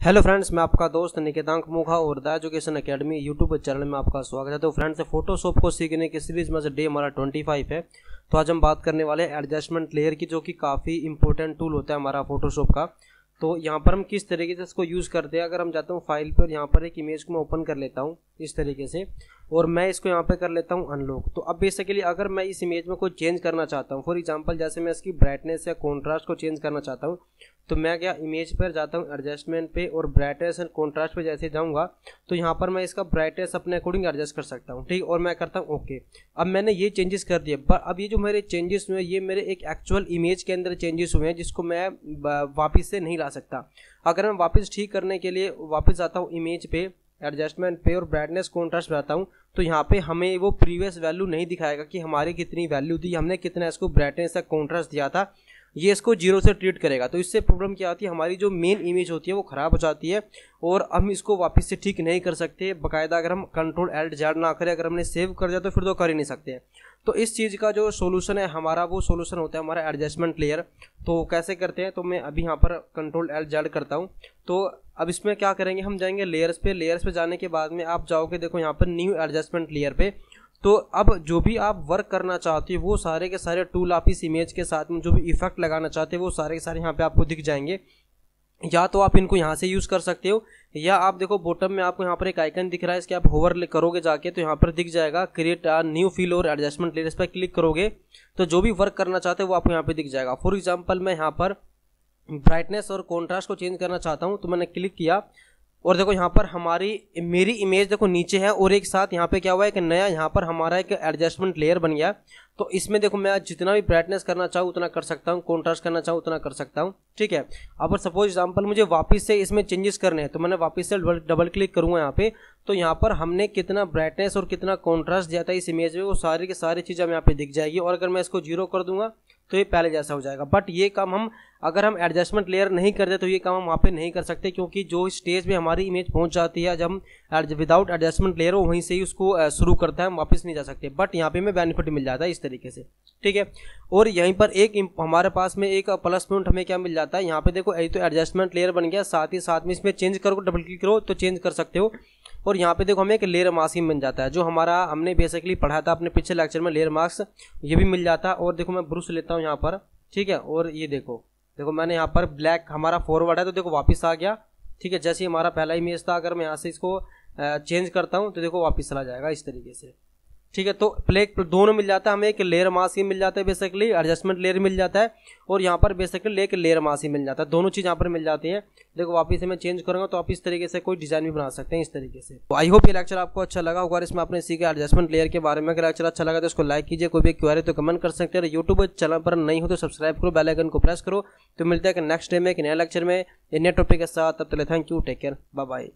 Hello friends मैं आपका दोस्त निकेतांक मुखा और the education academy YouTube channel में आपका स्वागत है। तो फ्रेंड्स फोटोशॉप को सीखने की सीरीज़ में से डे हमारा 25 है। तो आज हम बात करने वाले हैं एडजस्टमेंट लेयर की, जो कि काफ़ी इंपॉर्टेंट टूल होता है हमारा फोटोशॉप का। तो यहाँ पर हम किस तरीके से इसको यूज़ करते हैं? अगर हम जाते हूँ फ़ाइल पर, यहाँ पर एक इमेज को मैं ओपन कर लेता हूँ इस तरीके से, और मैं इसको यहाँ पर कर लेता हूँ अनलॉक तो अब बेसिकली अगर मैं इस इमेज में कोई चेंज करना चाहता हूँ फॉर एग्जांपल जैसे मैं इसकी ब्राइटनेस या कॉन्ट्रास्ट को चेंज करना चाहता हूँ तो मैं क्या इमेज पर जाता हूँ एडजस्टमेंट पे और ब्राइटनेस एंड कॉन्ट्रास्ट पे जैसे जाऊँगा तो यहाँ पर मैं इसका ब्राइटनेस अपने अकॉर्डिंग एडजस्ट कर सकता हूँ, ठीक? और मैं करता हूँ ओके अब मैंने ये चेंजेस कर दिए, पर अब ये जो मेरे चेंजेस हुए ये मेरे एक एक्चुअल इमेज के अंदर चेंजेस हुए हैं, जिसको मैं वापस से नहीं ला सकता। अगर मैं वापस ठीक करने के लिए वापस आता हूँ इमेज पे एडजस्टमेंट पे और ब्राइटनेस कॉन्ट्रास्ट आता हूँ तो यहाँ पे हमें वो प्रीवियस वैल्यू नहीं दिखाएगा कि हमारी कितनी वैल्यू थी, हमने कितना इसको ब्राइटनेस या कॉन्ट्रास्ट दिया था। ये इसको ज़ीरो से ट्रीट करेगा। तो इससे प्रॉब्लम क्या आती है? हमारी जो मेन इमेज होती है वो ख़राब हो जाती है और हम इसको वापस से ठीक नहीं कर सकते। बाकायदा अगर हम कंट्रोल एल्ट जेड ना करें, अगर हमने सेव कर दिया तो फिर तो कर ही नहीं सकते। तो इस चीज़ का जो सोल्यूशन है, हमारा वो सोल्यूशन होता है हमारा एडजस्टमेंट लेयर तो कैसे करते हैं? तो मैं अभी यहाँ पर कंट्रोल एल जेड करता हूँ। तो अब इसमें क्या करेंगे? हम जाएँगे लेयर्स पे। लेयर्स पे जाने के बाद में आप जाओगे, देखो यहाँ पर न्यू एडजस्टमेंट लेयर पे। तो अब जो भी आप वर्क करना चाहते हो, वो सारे के सारे टूल आप इस इमेज के साथ में जो भी इफ़ेक्ट लगाना चाहते हो, वो सारे के सारे यहाँ पे आपको दिख जाएँगे। या तो आप इनको यहाँ से यूज़ कर सकते हो, या आप देखो बॉटम में आपको यहाँ पर एक आइकन दिख रहा है, इसके आप होवर करोगे जाके तो यहाँ पर दिख जाएगा क्रिएट न्यू फील और एडजस्टमेंट लेयर इस पर क्लिक करोगे तो जो भी वर्क करना चाहते हो, वो आपको यहाँ पर दिख जाएगा। फॉर एग्ज़ाम्पल मैं यहाँ पर ब्राइटनेस और कॉन्ट्रास्ट को चेंज करना चाहता हूँ तो मैंने क्लिक किया और देखो यहाँ पर हमारी, मेरी इमेज देखो नीचे है और एक साथ यहाँ पे क्या हुआ है कि नया यहाँ पर हमारा एक एडजस्टमेंट लेयर बन गया। तो इसमें देखो मैं जितना भी ब्राइटनेस करना चाहूँ, उतना कर सकता हूँ कॉन्ट्रास्ट करना चाहूँ, उतना कर सकता हूँ, ठीक है? अब सपोज़ एग्ज़ाम्पल मुझे वापस से इसमें चेंजेस करने हैं तो मैंने वापस से डबल क्लिक करूँगा यहाँ पे। तो यहाँ पर हमने कितना ब्राइटनेस और कितना कॉन्ट्रास्ट दिया था इस इमेज में, वो सारी की सारी चीज़ें यहाँ पे दिख जाएगी। और अगर मैं इसको ज़ीरो कर दूँगा तो ये पहले जैसा हो जाएगा। बट ये काम हम, अगर हम एडजस्टमेंट लेयर नहीं करते तो ये काम हम वहाँ पे नहीं कर सकते, क्योंकि जो स्टेज पे हमारी इमेज पहुँच जाती है, जब हम विदाउट एडजस्टमेंट लेयर हो वहीं से ही उसको शुरू करता है, हम वापस नहीं जा सकते। बट यहाँ पे हमें बेनिफिट मिल जाता है इस तरीके से। ठीक है? और यहीं पर एक हमारे पास में एक प्लस पॉइंट हमें क्या मिल जाता है? यहाँ पे देखो, यही तो एडजस्टमेंट लेयर बन गया। साथ ही साथ में इसमें चेंज करो डबल क्लिक करो तो चेंज कर सकते हो। और यहाँ पे देखो हमें एक लेयर ही मिल जाता है, जो हमारा हमने बेसिकली पढ़ा था अपने पिछले लेक्चर में लेयर मार्क्स ये भी मिल जाता। है और देखो मैं ब्रुश लेता हूँ यहाँ पर, ठीक है? और ये देखो देखो मैंने यहाँ पर ब्लैक हमारा फॉरवर्ड है तो देखो वापस आ गया, ठीक है? जैसे हमारा पहला इमेज था, अगर मैं यहाँ से इसको चेंज करता हूँ तो देखो वापस चला जाएगा इस तरीके से। ठीक है तो प्लेक दोनों मिल जाता है, हमें एक लेयर मास ही मिल जाता है बेसिकली एडजस्टमेंट लेयर मिल जाता है, और यहाँ पर बेसिकली एक लेयर मास ही मिल जाता है। दोनों चीज़ यहाँ पर मिल जाती है। देखो, वापिस मैं चेंज करूँगा तो आप इस तरीके से कोई डिज़ाइन भी बना सकते हैं इस तरीके से। तो आई होप ये लेक्चर आपको अच्छा लगा होगा इसमें आपने सीखा एडजस्टमेंट लेयर के बारे में। अगर लेक्चर अच्छा लगा तो उसको लाइक कीजिए, कोई भी क्वारी तो कमेंट कर सकते हैं। यूट्यूब चैनल पर नहीं हो तो सब्सक्राइब करो बेलाइकन को प्रेस करो। तो मिलता है कि नेक्स्ट डे में, एक नया लेक्चर में नए टॉपिक के साथ। तब तक thank you take care bye